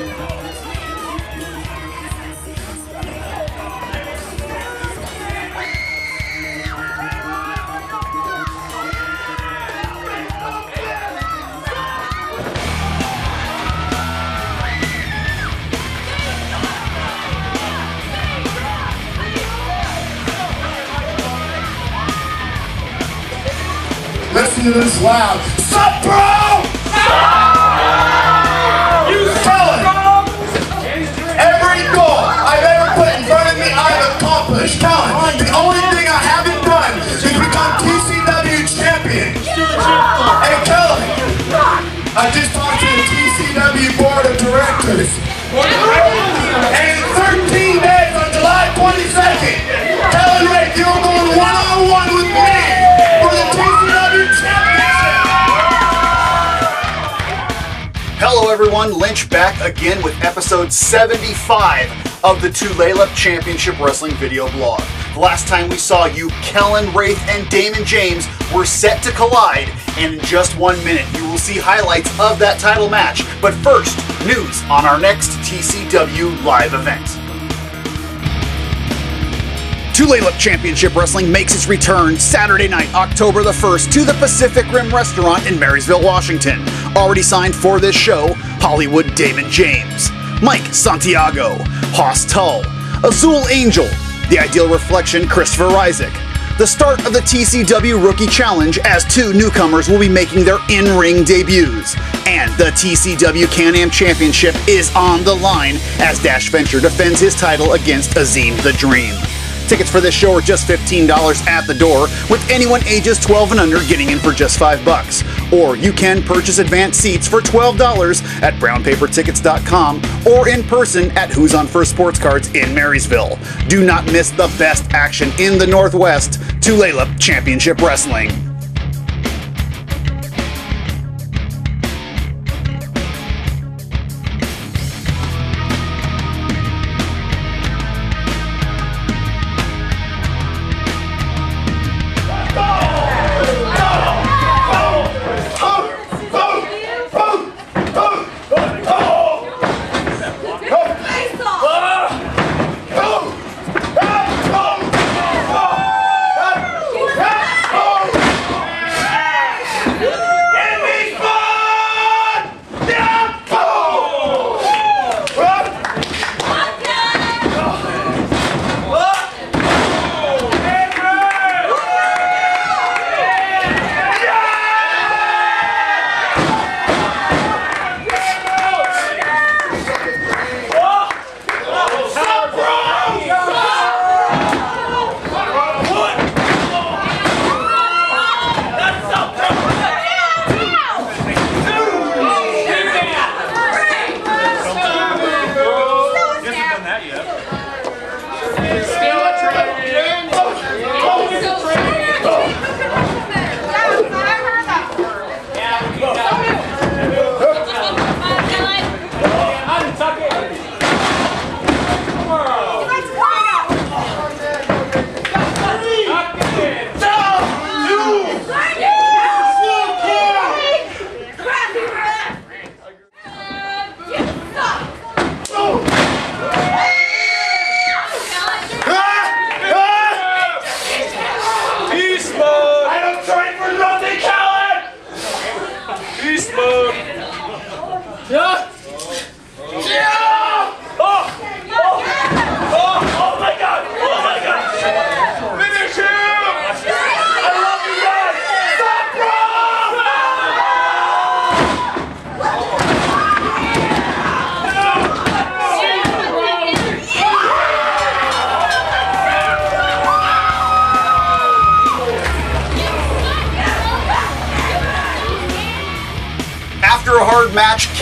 Listen to this loud. Sup, Everyone. Lynch back again with episode 75 of the Tulalip Championship Wrestling video blog. The last time we saw you, Kellen Raeth and Damon James were set to collide, and in just one minute, you will see highlights of that title match. But first, news on our next TCW live event. Tulalip Championship Wrestling makes its return Saturday night, October the 1st, to the Pacific Rim Restaurant in Marysville, Washington. Already signed for this show, Hollywood Damon James, Mike Santiago, Haas Tull, Azul Angel, The Ideal Reflection Christopher Isaac. The start of the TCW Rookie Challenge as two newcomers will be making their in ring debuts. And the TCW Can Am Championship is on the line as Dash Venture defends his title against Azim the Dream. Tickets for this show are just $15 at the door, with anyone ages 12 and under getting in for just 5 bucks. Or you can purchase advanced seats for $12 at brownpapertickets.com or in person at Who's on First Sports Cards in Marysville. Do not miss the best action in the Northwest, Tulalip Championship Wrestling.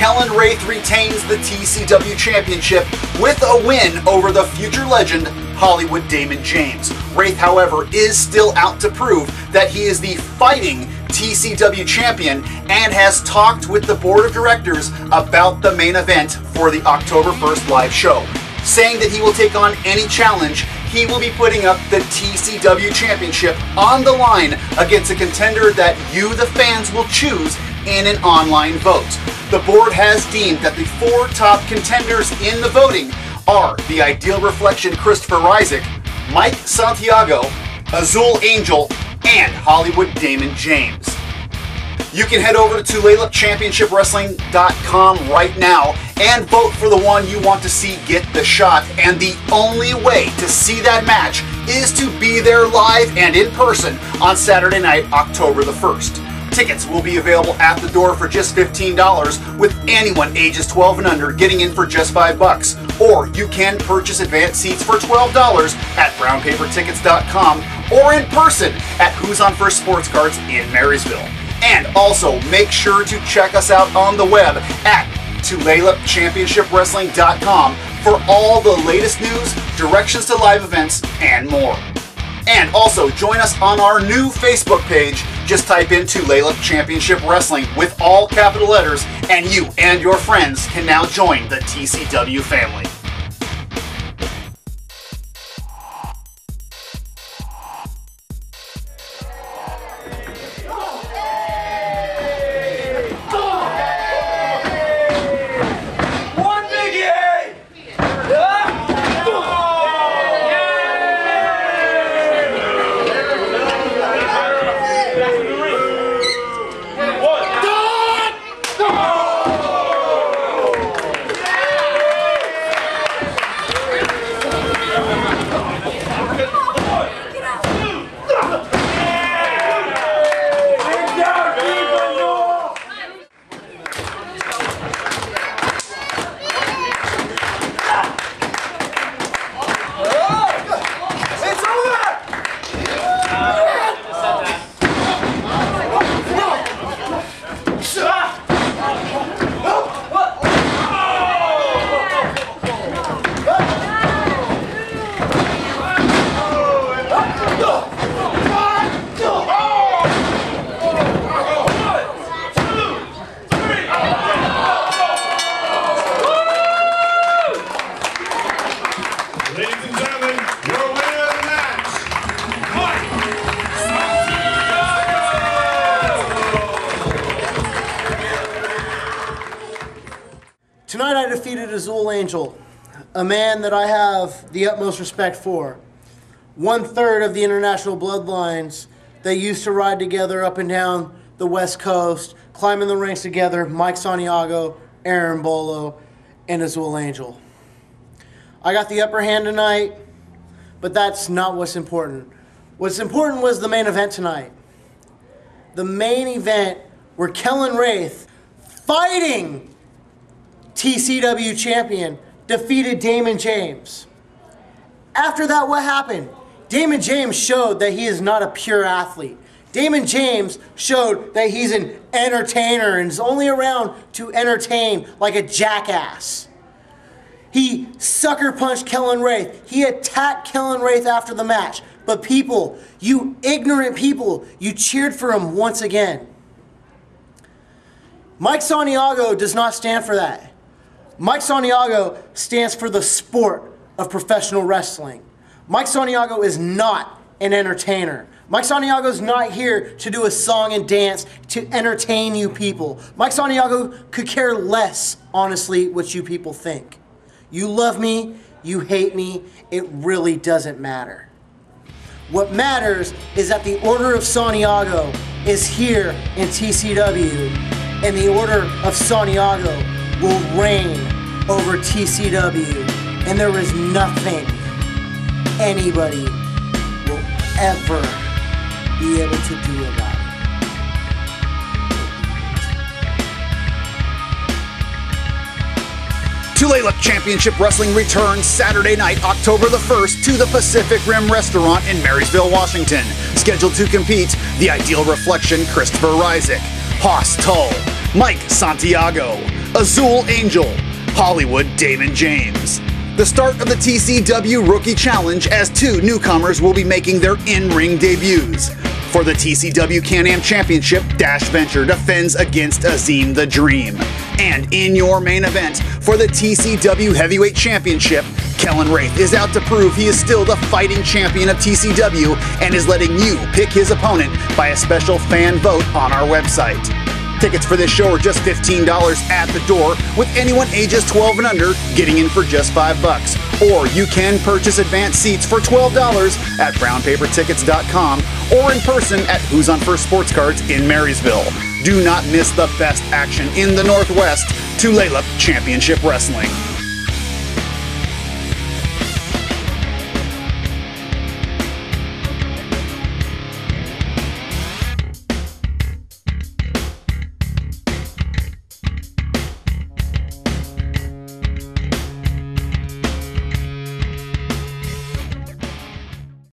Kellen Raeth retains the TCW Championship with a win over the future legend Hollywood Damon James. Raeth, however, is still out to prove that he is the fighting TCW champion and has talked with the board of directors about the main event for the October 1st live show. Saying that he will take on any challenge he will be putting up the TCW Championship on the line against a contender that you, the fans, will choose in an online vote. The board has deemed that the four top contenders in the voting are the Ideal Reflection Christopher Ryzik, Mike Santiago, Azul Angel, and Hollywood Damon James. You can head over to TulalipChampionshipWrestling.com right now and vote for the one you want to see get the shot. And the only way to see that match is to be there live and in person on Saturday night, October the 1st. Tickets will be available at the door for just $15, with anyone ages 12 and under getting in for just 5 bucks. Or you can purchase advanced seats for $12 at brownpapertickets.com or in person at Who's on First Sports Cards in Marysville. And also make sure to check us out on the web at TulalipChampionshipWrestling.com for all the latest news, directions to live events, and more. And also join us on our new Facebook page. Just type in Tulalip Championship Wrestling with all capital letters, and you and your friends can now join the TCW family. Azul Angel, a man that I have the utmost respect for. One third of the international bloodlines that used to ride together up and down the West Coast, climbing the ranks together, Mike Santiago, Aaron Bolo, and Azul Angel. I got the upper hand tonight, but that's not what's important. What's important was the main event tonight. The main event where Kellen Raeth fighting TCW champion defeated Damon James. After that, what happened? Damon James showed that he is not a pure athlete. Damon James showed that he's an entertainer and is only around to entertain like a jackass. He sucker punched Kellen Raeth. He attacked Kellen Raeth after the match. But people, you ignorant people, you cheered for him once again. Mike Santiago does not stand for that. Mike Santiago stands for the sport of professional wrestling. Mike Santiago is not an entertainer. Mike Santiago is not here to do a song and dance to entertain you people. Mike Santiago could care less, honestly, what you people think. You love me, you hate me, it really doesn't matter. What matters is that the Order of Santiago is here in TCW, and the Order of Santiago will reign over TCW, and there is nothing anybody will ever be able to do about it. Tulalip Championship Wrestling returns Saturday night, October the 1st, to the Pacific Rim Restaurant in Marysville, Washington. Scheduled to compete, the Ideal Reflection Christopher Ryzik, Haas Tull, Mike Santiago, Azul Angel, Hollywood Damon James. The start of the TCW Rookie Challenge as two newcomers will be making their in-ring debuts. For the TCW Can-Am Championship, Dash Venture defends against Azim the Dream. And in your main event for the TCW Heavyweight Championship, Kellen Raeth is out to prove he is still the fighting champion of TCW and is letting you pick his opponent by a special fan vote on our website. Tickets for this show are just $15 at the door, with anyone ages 12 and under getting in for just 5 bucks. Or you can purchase advanced seats for $12 at brownpapertickets.com or in person at Who's on First Sports Cards in Marysville. Do not miss the best action in the Northwest, Tulalip Championship Wrestling.